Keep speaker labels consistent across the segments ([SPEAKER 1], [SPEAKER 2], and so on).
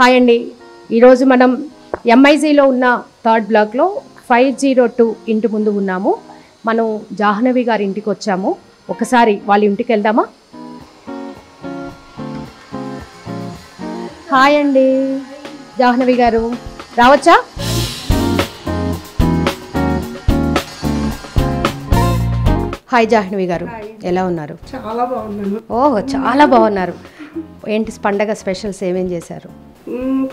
[SPEAKER 1] Hi అండి. ఈరోజు మనం ఎంఐజీలో ఉన్న థర్డ్ బ్లాక్లో ఫైవ్ జీరో టూ ఇంటి ముందు ఉన్నాము. మనం జాహ్నవి గారి ఇంటికి వచ్చాము. ఒకసారి వాళ్ళ ఇంటికి వెళ్దామా? హాయ్ అండి. జాహ్నవి గారు రావచ్చా? హాయ్ జాహ్నవి గారు. ఎలా ఉన్నారు?
[SPEAKER 2] చాలా బాగున్నాను.
[SPEAKER 1] ఓహ్ చాలా బాగున్నారు. ఏంటి పండగ స్పెషల్స్ ఏమేం చేశారు?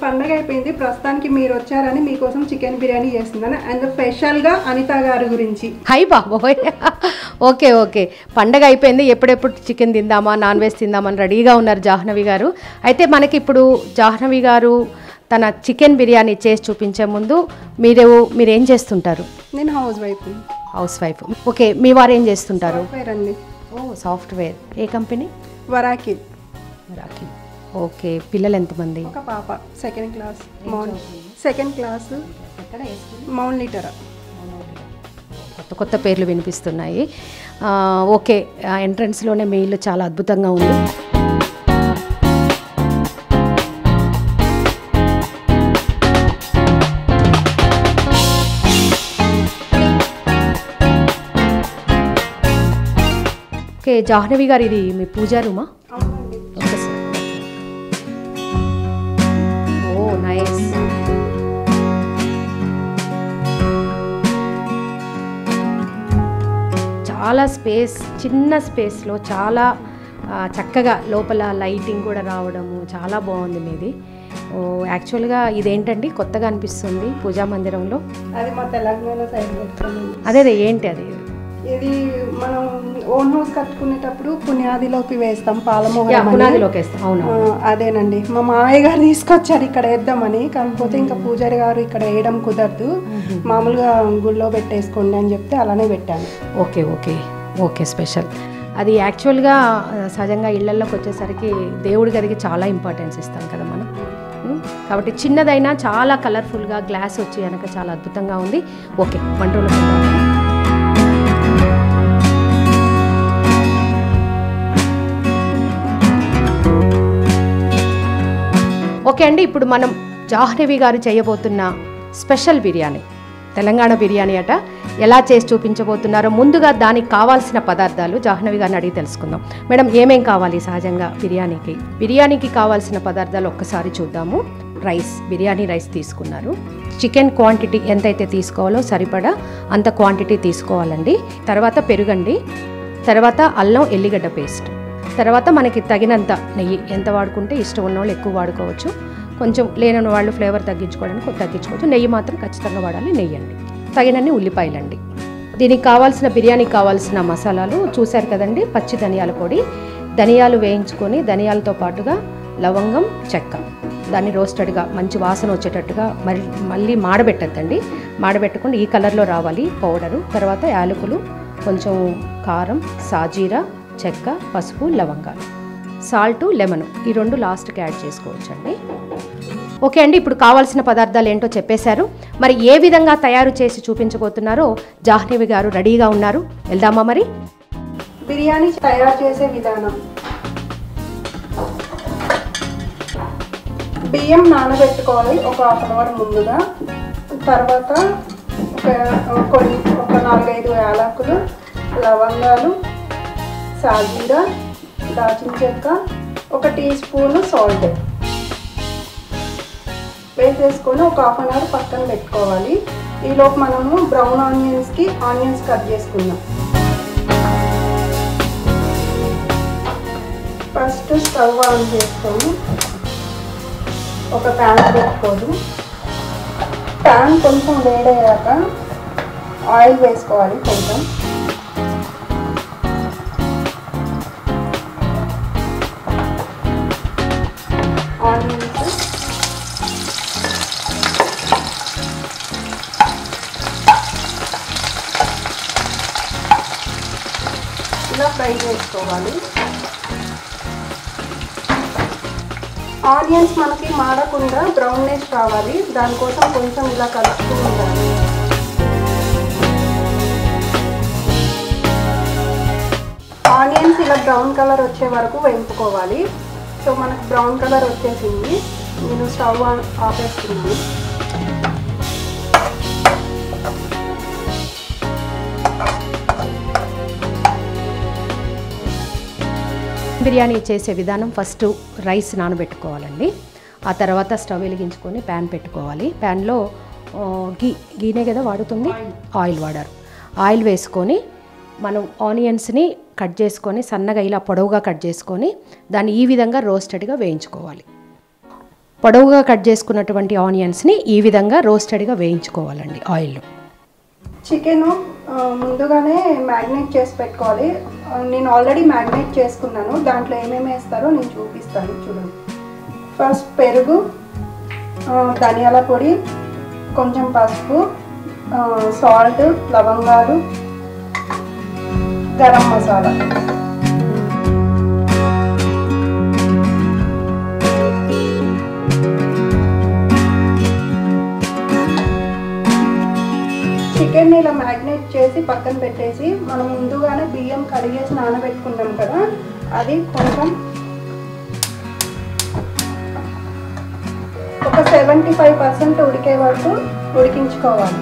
[SPEAKER 2] పండగ అయిపోయింది. ప్రస్తుతానికి మీరు వచ్చారని మీకోసం చికెన్ బిర్యానీ చేస్తున్నాను. అండ్ స్పెషల్గా అనిత గారి గురించి.
[SPEAKER 1] హై బాబోయ్. Okay okay. పండగ అయిపోయింది. ఎప్పుడెప్పుడు చికెన్ తిందామా నాన్ వెజ్ తిందామని రెడీగా ఉన్నారు జాహ్నవి గారు. అయితే మనకి ఇప్పుడు జాహ్నవి గారు తన చికెన్ బిర్యానీ చేసి చూపించే ముందు మీరు మీరు ఏం చేస్తుంటారు?
[SPEAKER 2] నేను house wife.
[SPEAKER 1] House wife. Okay మీ వారు ఏం చేస్తుంటారు?
[SPEAKER 2] సాఫ్ట్వేర్ అండి.
[SPEAKER 1] ఓ సాఫ్ట్వేర్. ఏ కంపెనీ?
[SPEAKER 2] వరాకి
[SPEAKER 1] రాఖీ ఓకే పిల్లలు ఎంతమంది?
[SPEAKER 2] ఒక పాప సెకండ్ క్లాస్ మౌన్ సెకండ్ క్లాస్ మౌన్ లీటర్
[SPEAKER 1] కొత్త కొత్త పేర్లు వినిపిస్తున్నాయి. ఓకే ఎంట్రన్స్లోనే మీ ఇల్లు చాలా అద్భుతంగా ఉంది. ఓకే జాహ్నవి గారు ఇది మీ పూజా రూమా? నైస్ చాలా స్పేస్ చిన్న స్పేస్లో చాలా చక్కగా లోపల లైటింగ్ కూడా రావడము చాలా బాగుంది మీది. ఓ యాక్చువల్గా ఇదేంటండి? కొత్తగా అనిపిస్తుంది పూజా మందిరంలో.
[SPEAKER 2] అది మా తెలంగాణ సైడ్ పెట్టుకున్నాను
[SPEAKER 1] అదే అదే ఏంటి అది?
[SPEAKER 2] ఇది మనం ఓన్ హౌస్ కట్టుకునేటప్పుడు పునాదిలోకి వేస్తాం పాలమోహరం.
[SPEAKER 1] పునాదిలోకి వేస్తాం. అవును
[SPEAKER 2] అదేనండి. మా మామయ్య గారు తీసుకొచ్చారు ఇక్కడ వేద్దామని కాకపోతే ఇంకా పూజారి గారు ఇక్కడ వేయడం కుదరదు. మామూలుగా గుళ్ళో పెట్టేసుకోండి అని చెప్తే అలానే పెట్టాను.
[SPEAKER 1] Okay okay. Okay special. అది యాక్చువల్గా సహజంగా ఇళ్ళలోకి వచ్చేసరికి దేవుడి గదికి చాలా ఇంపార్టెన్స్ ఇస్తాం కదా మనం? కాబట్టి చిన్నదైనా చాలా కలర్ఫుల్గా గ్లాస్ వచ్చి కనుక చాలా అద్భుతంగా ఉంది. ఓకే వంటలోకి ఓకే అండి ఇప్పుడు మనం జాహ్నవి గారు చేయబోతున్న స్పెషల్ బిర్యానీ తెలంగాణ బిర్యానీ అట ఎలా చేసి చూపించబోతున్నారో ముందుగా దానికి కావాల్సిన పదార్థాలు జాహ్నవి గారిని అడిగి తెలుసుకుందాం. మేడం ఏమేం కావాలి సహజంగా బిర్యానీకి? బిర్యానీకి కావాల్సిన పదార్థాలు ఒక్కసారి చూద్దాము. రైస్ బిర్యానీ రైస్ తీసుకున్నారు. చికెన్ క్వాంటిటీ ఎంతైతే తీసుకోవాలో సరిపడా అంత క్వాంటిటీ తీసుకోవాలండి. తర్వాత పెరుగండి. తర్వాత అల్లం ఎల్లిగడ్డ పేస్ట్. తర్వాత మనకి తగినంత నెయ్యి ఎంత వాడుకుంటే ఇష్టం ఉన్న వాళ్ళు ఎక్కువ వాడుకోవచ్చు. కొంచెం లేనని వాళ్ళు ఫ్లేవర్ తగ్గించుకోవడానికి కొంచెం తగ్గించుకోవచ్చు. నెయ్యి మాత్రం ఖచ్చితంగా వాడాలి నెయ్యి అండి. తగినన్ని ఉల్లిపాయలండి. దీనికి కావాల్సిన బిర్యానీకి కావాల్సిన మసాలాలు చూశారు కదండి పచ్చి ధనియాల పొడి. ధనియాలు వేయించుకొని ధనియాలతో పాటుగా లవంగం చెక్క. దాన్ని రోస్టెడ్గా మంచి వాసన వచ్చేటట్టుగా మరి మళ్ళీ మాడబెట్టద్దండి. మాడబెట్టకుండా ఈ కలర్లో రావాలి పౌడరు. తర్వాత యాలకులు కొంచెం కారం సాజీరా చెక్క పసుపు లవంగాలు. Salt lemon. ఈ రెండు లాస్ట్కి యాడ్ చేసుకోవచ్చండి. ఓకే అండి ఇప్పుడు కావాల్సిన పదార్థాలు ఏంటో చెప్పేశారు. మరి ఏ విధంగా తయారు చేసి చూపించబోతున్నారో జాహ్నవి గారు రెడీగా ఉన్నారు. వెళ్దామా మరి?
[SPEAKER 2] బిర్యానీ తయారు చేసే విధానం. బియ్యం నానబెట్టుకోవాలి ఒక హాఫ్ అవర్ ముందుగా. తర్వాత ఒక కొన్ని ఒక నాలుగైదు యాలకులు లవంగాలు సాజీరా దాచిన చెక్క ఒక టీ స్పూను సాల్ట్. వేసేసుకొని ఒక హాఫ్ అన్ అవర్ పక్కన పెట్టుకోవాలి. ఈలోపు మనము బ్రౌన్ ఆనియన్స్కి ఆనియన్స్ కట్ చేసుకుందాం. ఫస్ట్ స్టవ్ ఆన్ చేసుకొని ఒక ప్యాన్ పెట్టుకోదు ప్యాన్ కొంచెం వేడయ్యాక ఆయిల్ వేసుకోవాలి కొంచెం. ఫ్రై చేసుకోవాలి. ఆనియన్స్ మనకి మాడకుండా బ్రౌన్నెస్ రావాలి దానికోసం కొంచెం ఇలా కలుపుతూ ఉండాలి. ఆనియన్స్ ఇలా బ్రౌన్ కలర్ వచ్చే వరకు వేపుకోవాలి. సో మనకు బ్రౌన్ కలర్ వచ్చేసింది. నేను స్టవ్ ఆపేస్తుంది
[SPEAKER 1] బిర్యానీ చేసే విధానం ఫస్ట్ రైస్ నానబెట్టుకోవాలండి. ఆ తర్వాత స్టవ్ వెలిగించుకొని ప్యాన్ పెట్టుకోవాలి. ప్యాన్లో గీ గీనే కదా వాడుతుంది? ఆయిల్ వాడారు. ఆయిల్ వేసుకొని మనం ఆనియన్స్ని కట్ చేసుకొని సన్నగా ఇలా పొడవుగా కట్ చేసుకొని దాన్ని ఈ విధంగా రోస్టెడ్గా వేయించుకోవాలి. పొడవుగా కట్ చేసుకున్నటువంటి ఆనియన్స్ని ఈ విధంగా రోస్టెడ్గా వేయించుకోవాలండి ఆయిల్లో.
[SPEAKER 2] చికెన్ ముందుగానే మ్యాగ్నేట్ చేసి పెట్టుకోవాలి. నేను ఆల్రెడీ మ్యాగ్నేట్ చేసుకున్నాను. దాంట్లో ఏమేమి వేస్తారో నేను చూపిస్తాను. చూడండి. ఫస్ట్ పెరుగు ధనియాల పొడి కొంచెం పసుపు సాల్ట్ లవంగాలు గరం మసాలా. చికెన్ ఇలా మ్యాగ్నేట్ చేసి పక్కన పెట్టేసి మనం ముందుగానే బియ్యం కడిగేసి నానబెట్టుకుంటాం కదా అది కొంచెం ఒక సెవెంటీ ఫైవ్ పర్సెంట్ ఉడికే వరకు ఉడికించుకోవాలి.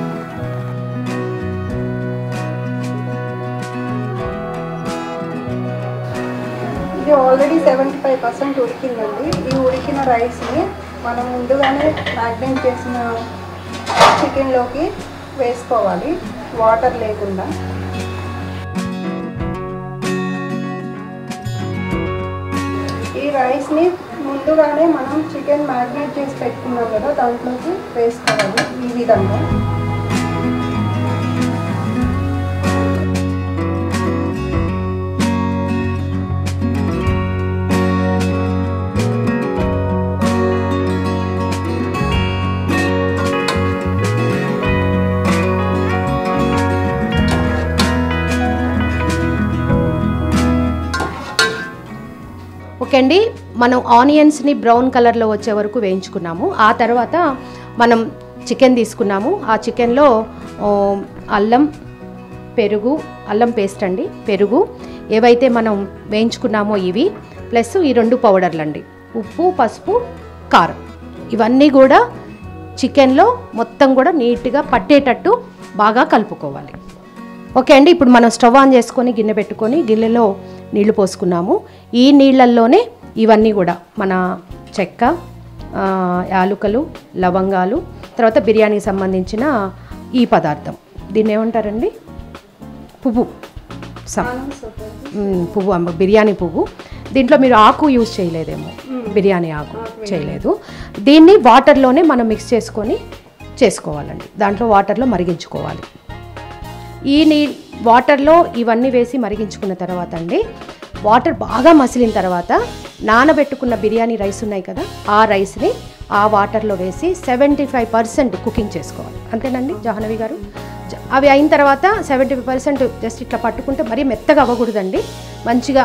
[SPEAKER 2] ఇది ఆల్రెడీ సెవెంటీ ఫైవ్ పర్సెంట్ ఉడికిందండి. ఈ ఉడికిన రైస్ని మనం ముందుగానే మ్యాగ్నేట్ చేసిన చికెన్లోకి వేసుకోవాలి వాటర్ లేకుండా. ఈ రైస్ని ముందుగానే మనం చికెన్ మ్యాగ్నేట్ చేసి పెట్టుకున్నాం కదా దాంట్లోకి వేసుకోవాలి ఈ విధంగా.
[SPEAKER 1] ఓకే అండి మనం ఆనియన్స్ని బ్రౌన్ కలర్లో వచ్చే వరకు వేయించుకున్నాము. ఆ తర్వాత మనం చికెన్ తీసుకున్నాము. ఆ చికెన్లో అల్లం పెరుగు అల్లం పేస్ట్ అండి. పెరుగు ఏవైతే మనం వేయించుకున్నామో ఇవి ప్లస్ ఈ రెండు పౌడర్లు అండి ఉప్పు పసుపు కారం. ఇవన్నీ కూడా చికెన్లో మొత్తం కూడా నీట్గా పట్టేటట్టు బాగా కలుపుకోవాలి. ఓకే అండి ఇప్పుడు మనం స్టవ్ ఆన్ చేసుకొని గిన్నె పెట్టుకొని గిన్నెలో నీళ్ళు పోసుకున్నాము. ఈ నీళ్ళల్లోనే ఇవన్నీ కూడా మన చెక్క యాలుకలు లవంగాలు తర్వాత బిర్యానీకి సంబంధించిన ఈ పదార్థం. దీన్ని ఏమంటారండి? పువ్వు. పువ్వు బిర్యానీ పువ్వు. దీంట్లో మీరు ఆకు యూజ్ చేయలేదేమో. బిర్యానీ ఆకు చేయలేదు. దీన్ని వాటర్లోనే మనం మిక్స్ చేసుకొని చేసుకోవాలండి. దాంట్లో వాటర్లో మరిగించుకోవాలి. ఈ నీ వాటర్లో ఇవన్నీ వేసి మరిగించుకున్న తర్వాత అండి వాటర్ బాగా మసిలిన తర్వాత నానబెట్టుకున్న బిర్యానీ రైస్ ఉన్నాయి కదా ఆ రైస్ని ఆ వాటర్లో వేసి సెవెంటీ ఫైవ్ పర్సెంట్ కుకింగ్ చేసుకోవాలి. అంతేనండి జాహ్నవి గారు? అవి అయిన తర్వాత సెవెంటీ ఫైవ్ పర్సెంట్ జస్ట్ ఇట్లా పట్టుకుంటే మరీ మెత్తగా అవ్వకూడదండి. మంచిగా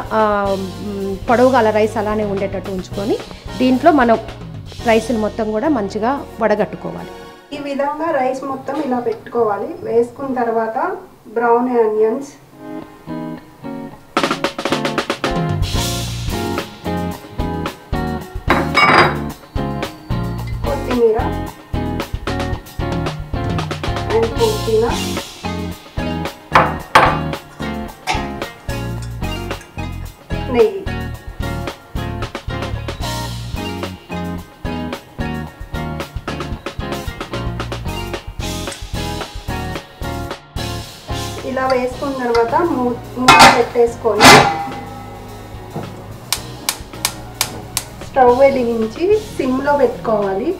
[SPEAKER 1] పొడవుగా అలా రైస్ అలానే ఉండేటట్టు ఉంచుకొని దీంట్లో మనం రైస్ని మొత్తం కూడా మంచిగా వడగట్టుకోవాలి.
[SPEAKER 2] ఈ విధంగా రైస్ మొత్తం ఇలా పెట్టుకోవాలి. వేసుకున్న తర్వాత బ్రౌన్ ఆనియన్స్ కొత్తిమీర అండ్ పుదీనా నెయ్యి వేసుకున్న తర్వాత మూ- మూత పెట్టేసుకొని స్టవ్ వెలిగించి సిమ్లో పెట్టుకోవాలి.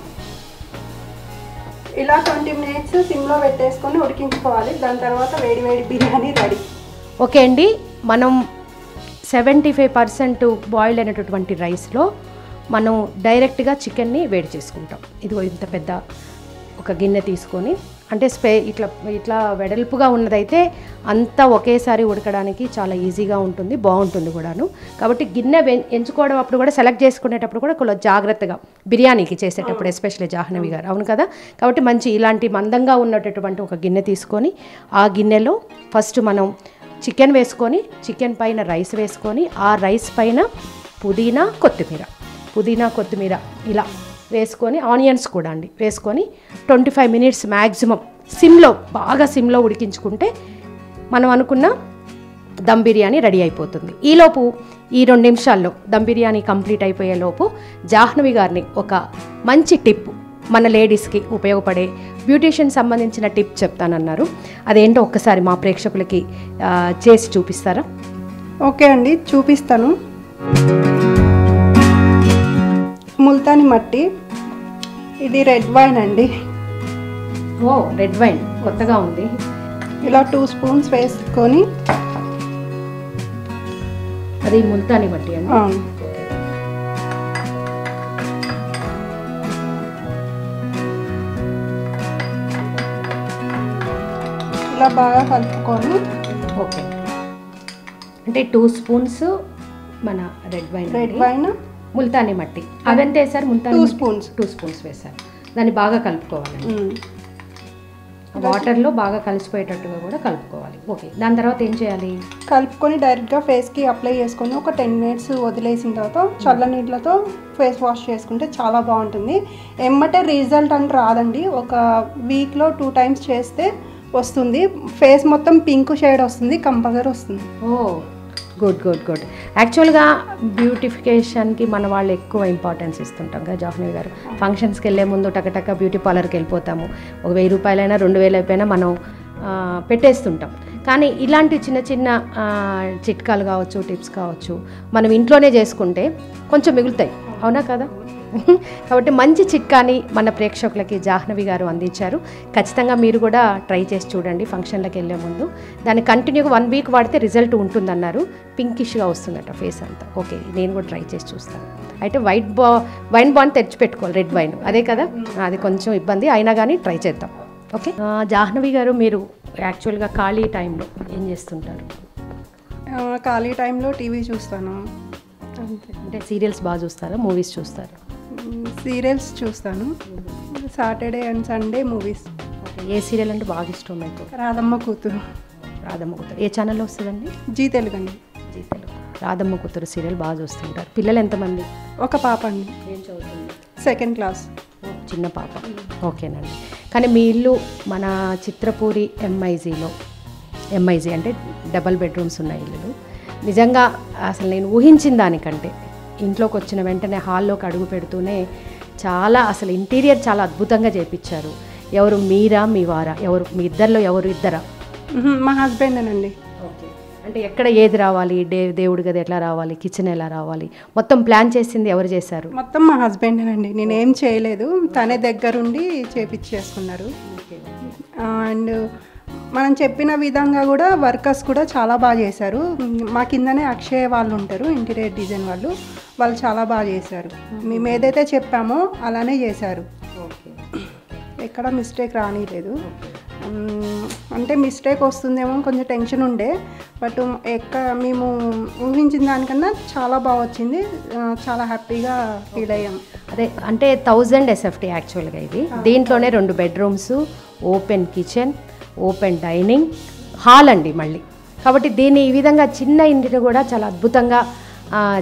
[SPEAKER 2] ఇలా ట్వంటీ మినిట్స్ సిమ్లో పెట్టేసుకొని ఉడికించుకోవాలి. దాని తర్వాత వేడి వేడి బిర్యానీ రెడీ.
[SPEAKER 1] ఓకే అండి. మనం సెవెంటీ ఫైవ్ పర్సెంట్ బాయిల్ అయినటువంటి రైస్లో మనం డైరెక్ట్గా చికెన్ని వేడి చేసుకుంటాం. ఇదిగో ఇంత పెద్ద ఒక గిన్నె తీసుకొని అంటే స్పే ఇట్లా ఇట్లా వెడల్పుగా ఉన్నదైతే అంతా ఒకేసారి ఉడకడానికి చాలా ఈజీగా ఉంటుంది బాగుంటుంది కూడాను. కాబట్టి గిన్నె ఎంచుకోవడం అప్పుడు కూడా సెలెక్ట్ చేసుకునేటప్పుడు కూడా కొంచెం జాగ్రత్తగా బిర్యానీకి చేసేటప్పుడు ఎస్పెషల్లీ జాహ్నవి గారు. అవును కదా? కాబట్టి మంచి ఇలాంటి మందంగా ఉన్నటువంటి ఒక గిన్నె తీసుకొని ఆ గిన్నెలో ఫస్ట్ మనం చికెన్ వేసుకొని చికెన్ పైన రైస్ వేసుకొని ఆ రైస్ పైన పుదీనా కొత్తిమీర. పుదీనా కొత్తిమీర ఇలా వేసుకొని ఆనియన్స్ కూడా అండి వేసుకొని ట్వంటీ ఫైవ్ మినిట్స్ మ్యాక్సిమం సిమ్లో బాగా సిమ్లో ఉడికించుకుంటే మనం అనుకున్న దమ్ బిర్యానీ రెడీ అయిపోతుంది. ఈలోపు ఈ రెండు నిమిషాల్లో దమ్ బిర్యానీ కంప్లీట్ అయిపోయే లోపు జాహ్నవి గారిని ఒక మంచి టిప్ మన లేడీస్కి ఉపయోగపడే బ్యూటీషియన్ సంబంధించిన టిప్ చెప్తానన్నారు. అదేంటో ఒక్కసారి మా ప్రేక్షకులకి చేసి చూపిస్తారా?
[SPEAKER 2] ఓకే అండి చూపిస్తాను. ముల్తాని మట్టి. ఇది రెడ్ వైన్ అండి.
[SPEAKER 1] ఓ రెడ్ వైన్. కొత్తగా ఉంది.
[SPEAKER 2] ఇలా టూ స్పూన్స్ వేసుకొని.
[SPEAKER 1] అది ముల్తాని బట్టి అండి.
[SPEAKER 2] ఇలా బాగా కలుపుకొని.
[SPEAKER 1] ఓకే. అంటే టూ స్పూన్స్ మన red wine
[SPEAKER 2] red wine.
[SPEAKER 1] Multani మట్టి. అవెంత వేసారు Multani
[SPEAKER 2] two? Spoons
[SPEAKER 1] two spoons వేసారు దాన్ని బాగా కలుపుకోవాలండి. వాటర్లో బాగా కలిసిపోయేటట్టుగా కూడా కలుపుకోవాలి. ఓకే. దాని తర్వాత ఏం చేయాలి?
[SPEAKER 2] కలుపుకొని డైరెక్ట్గా ఫేస్కి అప్లై చేసుకొని ఒక టెన్ మినిట్స్ వదిలేసిన తర్వాత చల్ల నీళ్ళతో ఫేస్ వాష్ చేసుకుంటే చాలా బాగుంటుంది. ఎమ్మటే రిజల్ట్ అంటే రాదండి. ఒక వీక్లో టూ టైమ్స్ చేస్తే వస్తుంది. ఫేస్ మొత్తం పింక్ షేడ్ వస్తుంది కంపల్సరీ వస్తుంది.
[SPEAKER 1] ఓ. గుడ్ గుడ్ గుడ్ యాక్చువల్గా బ్యూటిఫికేషన్కి మన వాళ్ళు ఎక్కువ ఇంపార్టెన్స్ ఇస్తుంటాం కదా జాహ్నవి గారు. ఫంక్షన్స్కి వెళ్ళే ముందు టకటక బ్యూటీ పార్లర్కి వెళ్ళిపోతాము. ఒక వెయ్యి రూపాయలైనా రెండు వేలు అయిపోయినా మనం పెట్టేస్తుంటాం. కానీ ఇలాంటి చిన్న చిన్న చిట్కాలు కావచ్చు టిప్స్ కావచ్చు మనం ఇంట్లోనే చేసుకుంటే కొంచెం మిగులుతాయి. అవునా కదా? కాబట్టి మంచి చిట్కాని మన ప్రేక్షకులకి జాహ్నవి గారు అందించారు. ఖచ్చితంగా మీరు కూడా ట్రై చేసి చూడండి ఫంక్షన్లకు వెళ్ళే ముందు. దాన్ని కంటిన్యూగా వన్ వీక్ వాడితే రిజల్ట్ ఉంటుందన్నారు. పింకిష్గా వస్తుందట ఫేస్ అంతా. ఓకే నేను కూడా ట్రై చేసి చూస్తాను. అయితే వైట్ బా వైన్ బాండ్ తెచ్చిపెట్టుకోవాలి రెడ్ వైన్. అదే కదా? అది కొంచెం ఇబ్బంది. అయినా కానీ ట్రై చేద్దాం. ఓకే? జాహ్నవి గారు మీరు యాక్చువల్గా ఖాళీ టైంలో ఏం చేస్తుంటారు?
[SPEAKER 2] ఖాళీ టైంలో టీవీ చూస్తాను.
[SPEAKER 1] అంటే సీరియల్స్ బాగా చూస్తారా మూవీస్ చూస్తారా?
[SPEAKER 2] సీరియల్స్ చూస్తాను. Saturday and Sunday movies.
[SPEAKER 1] A serial అంటే బాగా ఇష్టం మీకు?
[SPEAKER 2] రాధమ్మ కూతురు.
[SPEAKER 1] రాధమ్మ కూతురు. ఏ ఛానల్లో వస్తుందండి?
[SPEAKER 2] జీ తెలుగు అండి
[SPEAKER 1] జీ తెలుగు. రాధమ్మ కూతురు సీరియల్ బాగా చూస్తుంటారు. పిల్లలు ఎంతమంది?
[SPEAKER 2] ఒక పాప అండి.
[SPEAKER 1] ఏం చదువుతుంది?
[SPEAKER 2] Second class.
[SPEAKER 1] చిన్న పాప. ఓకేనండి. కానీ మీ ఇల్లు మన చిత్రపూరి ఎంఐజీలో. ఎంఐజీ అంటే డబల్ బెడ్రూమ్స్ ఉన్న ఇల్లు నిజంగా అసలు నేను ఊహించిన దానికంటే ఇంట్లోకి వచ్చిన వెంటనే హాల్లోకి అడుగు పెడుతూనే చాలా అసలు ఇంటీరియర్ చాలా అద్భుతంగా చేపించారు. ఎవరు మీరా మీ వారా? ఎవరు మీ ఇద్దరిలో ఎవరు ఇద్దరా?
[SPEAKER 2] మా హస్బెండేనండి.
[SPEAKER 1] ఓకే. అంటే ఎక్కడ ఏది రావాలి? డే దేవుడి గది ఎట్లా రావాలి? కిచెన్ ఎలా రావాలి? మొత్తం ప్లాన్ చేసింది ఎవరు చేశారు?
[SPEAKER 2] మొత్తం మా హస్బెండేనండి. నేనేం చేయలేదు. తనే దగ్గరుండి చేపించేసుకున్నారు. అండ్ మనం చెప్పిన విధంగా కూడా వర్కర్స్ కూడా చాలా బాగా చేశారు. మా కిందనే అక్షయ్ వాళ్ళు ఉంటారు ఇంటీరియర్ డిజైన్ వాళ్ళు. వాళ్ళు చాలా బాగా చేశారు. మేము ఏదైతే చెప్పామో అలానే చేశారు.
[SPEAKER 1] ఓకే.
[SPEAKER 2] ఎక్కడ మిస్టేక్ రానిలేదు. అంటే మిస్టేక్ వస్తుందేమో కొంచెం టెన్షన్ ఉండే. బట్ ఎక్క మేము ఊహించిన దానికన్నా చాలా బాగా వచ్చింది. చాలా హ్యాపీగా ఫీల్ అయ్యాం.
[SPEAKER 1] అదే అంటే థౌజండ్ ఎస్ఎఫ్టీ యాక్చువల్గా ఇది. దీంట్లోనే రెండు bedrooms open kitchen open dining hall అండి మళ్ళీ. కాబట్టి దీన్ని ఈ విధంగా చిన్న ఇంటిని కూడా చాలా అద్భుతంగా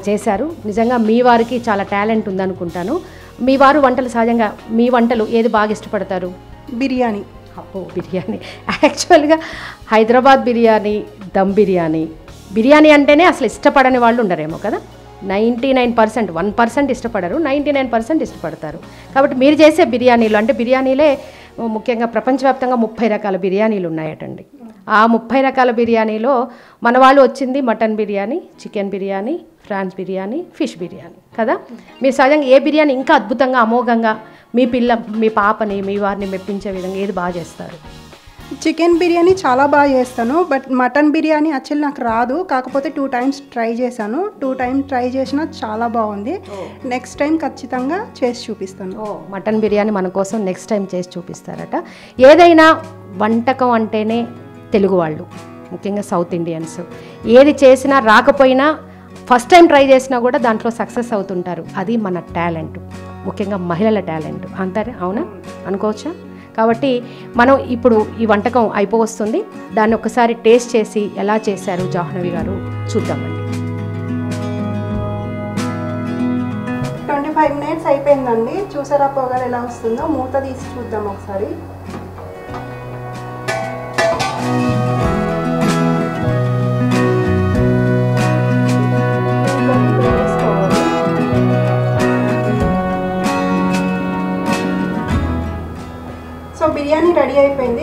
[SPEAKER 1] చేశారు. నిజంగా మీ వారికి చాలా టాలెంట్ ఉందనుకుంటాను. మీ వారు వంటలు సహజంగా మీ వంటలు ఏది బాగా ఇష్టపడతారు?
[SPEAKER 2] బిర్యానీ.
[SPEAKER 1] అప్పో బిర్యానీ. యాక్చువల్గా హైదరాబాద్ బిర్యానీ దమ్ బిర్యానీ. బిర్యానీ అంటేనే అసలు ఇష్టపడని వాళ్ళు ఉండరేమో కదా? Ninety nine percent one percent ఇష్టపడరు నైంటీ నైన్ పర్సెంట్ ఇష్టపడతారు. కాబట్టి మీరు చేసే బిర్యానీలు అంటే బిర్యానీలే ముఖ్యంగా ప్రపంచవ్యాప్తంగా ముప్పై రకాల బిర్యానీలు ఉన్నాయటండి. ఆ ముప్పై రకాల బిర్యానీలో మన వాళ్ళు వచ్చింది mutton biryani chicken biryani prawns biryani fish biryani కదా? మీరు సహజంగా ఏ బిర్యానీ ఇంకా అద్భుతంగా అమోఘంగా మీ పిల్ల మీ పాపని మీ వారిని మెప్పించే విధంగా ఏది బాగా చేస్తారు?
[SPEAKER 2] చికెన్ బిర్యానీ చాలా బాగా చేస్తాను బట్ మటన్ బిర్యానీ యాక్చువల్లీ నాకు రాదు. కాకపోతే టూ టైమ్స్ ట్రై చేశాను. టూ టైమ్స్ ట్రై చేసినా చాలా బాగుంది. నెక్స్ట్ టైం ఖచ్చితంగా చేసి చూపిస్తాను.
[SPEAKER 1] ఓ మటన్ బిర్యానీ మన కోసం నెక్స్ట్ టైం చేసి చూపిస్తారట. ఏదైనా వంటకం అంటేనే తెలుగు వాళ్ళు ముఖ్యంగా సౌత్ ఇండియన్స్ ఏది చేసినా రాకపోయినా ఫస్ట్ టైం ట్రై చేసినా కూడా దాంట్లో సక్సెస్ అవుతుంటారు. అది మన టాలెంట్ ముఖ్యంగా మహిళల టాలెంట్ అంటారా అవునా. అనుకోవచ్చా? కాబట్టి మనం ఇప్పుడు ఈ వంటకం అయిపోవస్తుంది. దాన్ని ఒకసారి టేస్ట్ చేసి ఎలా చేశారు జాహ్నవి గారు? చూద్దామండి.
[SPEAKER 2] ట్వంటీ ఫైవ్ మినిట్స్ అయిపోయిందండి. చూసారా పొగలు ఎలా వస్తుందో? మూత తీసి చూద్దాం ఒకసారి.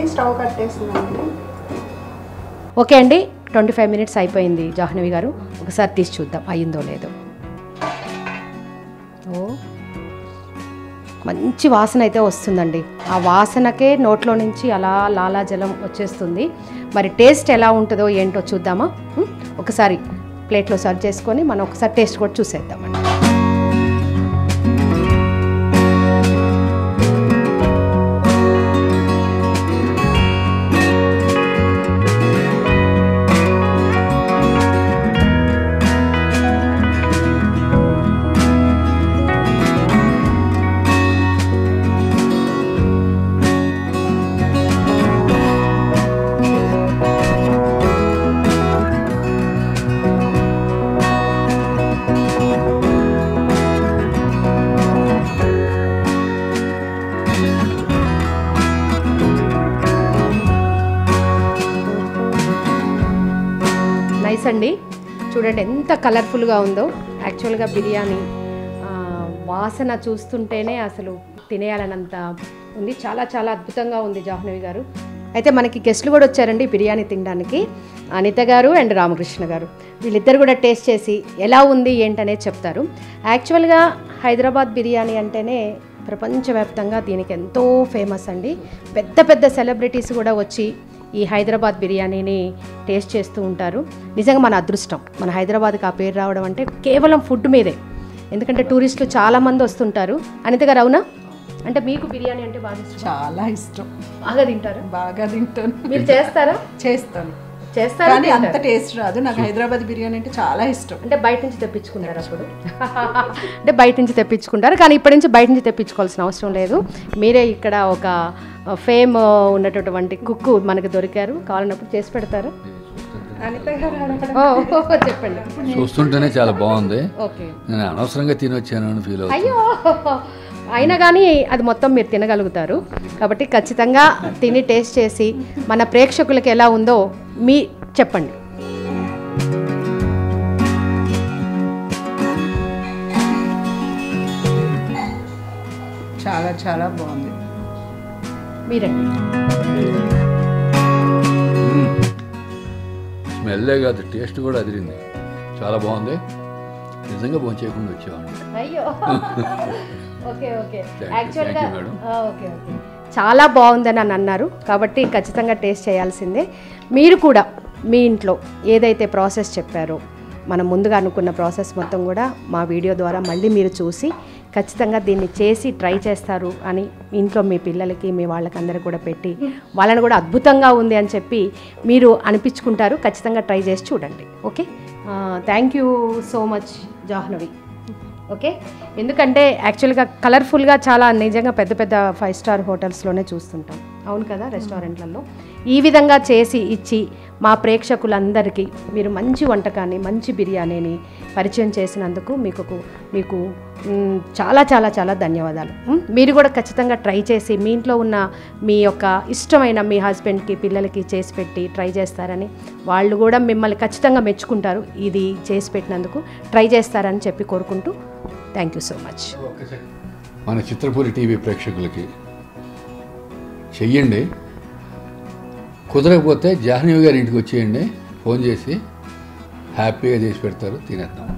[SPEAKER 2] స్టవ్ కట్టేసిందండి
[SPEAKER 1] ఓకే అండి ట్వంటీ ఫైవ్ మినిట్స్ అయిపోయింది జాహ్నవి గారు. ఒకసారి తీసి చూద్దాం అయ్యిందో లేదో. ఓ మంచి వాసన అయితే వస్తుందండి. ఆ వాసనకే నోట్లో నుంచి అలా లాలాజలం వచ్చేస్తుంది. మరి టేస్ట్ ఎలా ఉంటుందో ఏంటో చూద్దామా? ఒకసారి ప్లేట్లో సర్వ్ చేసుకొని మనం ఒకసారి టేస్ట్ కూడా చూసేద్దామండి. రైస్ అండి. చూడండి ఎంత కలర్ఫుల్గా ఉందో. యాక్చువల్గా బిర్యానీ వాసన చూస్తుంటేనే అసలు తినేయాలనంత ఉంది. చాలా చాలా అద్భుతంగా ఉంది జాహ్నవి గారు. అయితే మనకి గెస్ట్లు కూడా వచ్చారండి బిర్యానీ తినడానికి. అనిత గారు అండ్ రామకృష్ణ గారు. వీళ్ళిద్దరు కూడా టేస్ట్ చేసి ఎలా ఉంది ఏంటనేది చెప్తారు. యాక్చువల్గా హైదరాబాద్ బిర్యానీ అంటేనే ప్రపంచవ్యాప్తంగా దీనికి ఎంతో ఫేమస్ అండి. పెద్ద పెద్ద సెలబ్రిటీస్ కూడా వచ్చి ఈ హైదరాబాద్ బిర్యానీని టేస్ట్ చేస్తూ ఉంటారు. నిజంగా మన అదృష్టం. మన హైదరాబాద్కి ఆ పేరు రావడం అంటే కేవలం ఫుడ్ మీదే. ఎందుకంటే టూరిస్టులు చాలామంది వస్తుంటారు. అనిత గారు అవునా? అంటే మీకు బిర్యానీ అంటే బాగా ఇష్టం
[SPEAKER 3] చాలా ఇష్టం.
[SPEAKER 1] బాగా తింటారు?
[SPEAKER 3] బాగా తింటాను.
[SPEAKER 1] మీరు చేస్తారా?
[SPEAKER 3] చేస్తాను.
[SPEAKER 1] చేస్తారా
[SPEAKER 3] కానీ అంత? టేస్ట్ రాదు. నాకు హైదరాబాద్ బిర్యానీ అంటే చాలా ఇష్టం.
[SPEAKER 1] అంటే బయట నుంచి తెప్పించుకుంటారు అప్పుడు. అంటే బయట నుంచి తెప్పించుకుంటారు కానీ ఇప్పటి నుంచి బయట నుంచి తెప్పించుకోవాల్సిన అవసరం లేదు. మీరే ఇక్కడ ఒక ఫేమ్ ఉన్నటువంటి కుక్కు మనకు దొరికారు. కావాలన్నప్పుడు చేసి పెడతారు. చెప్పండి.
[SPEAKER 4] చూస్తుంటేనే చాలా బాగుంది.
[SPEAKER 1] ఓకే.
[SPEAKER 4] నేను అనవసరంగా తిని వచ్చాను అని ఫీల్
[SPEAKER 1] అయ్యో! అయినా కానీ అది మొత్తం మీరు తినగలుగుతారు. కాబట్టి ఖచ్చితంగా తిని టేస్ట్ చేసి మన ప్రేక్షకులకి ఎలా ఉందో మీ చెప్పండి.
[SPEAKER 3] చాలా చాలా బాగుంది.
[SPEAKER 1] మీరండి.
[SPEAKER 4] స్మెల్లే కాదు టేస్ట్ కూడా అదిరింది. చాలా బాగుంది. నిజంగా భోజనం చేయకుండా వచ్చేవాడిని.
[SPEAKER 1] అయ్యో. Okay okay. యాక్చువల్గా చాలా బాగుందని అని అన్నారు. కాబట్టి ఖచ్చితంగా టేస్ట్ చేయాల్సిందే. మీరు కూడా మీ ఇంట్లో ఏదైతే ప్రాసెస్ చెప్పారో మనం ముందుగా అనుకున్న ప్రాసెస్ మొత్తం కూడా మా వీడియో ద్వారా మళ్ళీ మీరు చూసి ఖచ్చితంగా దీన్ని చేసి ట్రై చేస్తారు అని ఇంట్లో మీ పిల్లలకి మీ వాళ్ళకి అందరూ కూడా పెట్టి వాళ్ళని కూడా అద్భుతంగా ఉంది అని చెప్పి మీరు అనిపించుకుంటారు. ఖచ్చితంగా ట్రై చేసి చూడండి. Okay? Thank you so much Jahnavi okay? ఎందుకంటే యాక్చువల్గా కలర్ఫుల్గా చాలా నిజంగా పెద్ద పెద్ద ఫైవ్ స్టార్ హోటల్స్లోనే చూస్తుంటాం. అవును కదా రెస్టారెంట్లలో? ఈ విధంగా చేసి ఇచ్చి మా ప్రేక్షకులందరికీ మీరు మంచి వంటకాన్ని మంచి బిర్యానీని పరిచయం చేసినందుకు మీకు మీకు చాలా చాలా చాలా ధన్యవాదాలు. మీరు కూడా ఖచ్చితంగా ట్రై చేసి మీ ఇంట్లో ఉన్న మీ యొక్క ఇష్టమైన మీ హస్బెండ్కి పిల్లలకి చేసి పెట్టి ట్రై చేస్తారని వాళ్ళు కూడా మిమ్మల్ని ఖచ్చితంగా మెచ్చుకుంటారు. ఇది చేసి పెట్టినందుకు ట్రై చేస్తారని చెప్పి కోరుకుంటూ థ్యాంక్ యూ సో మచ్
[SPEAKER 4] మన చిత్రపూరి టీవీ ప్రేక్షకులకి చెయ్యండి. కుదరకపోతే జాహ్నవి గారి ఇంటికి వచ్చేయండి. ఫోన్ చేసి హ్యాపీగా చేసి పెడతారు తినేద్దాం.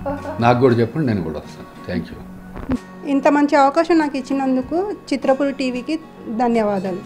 [SPEAKER 4] నాకు కూడా చెప్పండి నేను కూడా వస్తాను. థ్యాంక్ యూ
[SPEAKER 2] ఇంత మంచి అవకాశం నాకు ఇచ్చినందుకు చిత్రపురి టీవీకి ధన్యవాదాలు.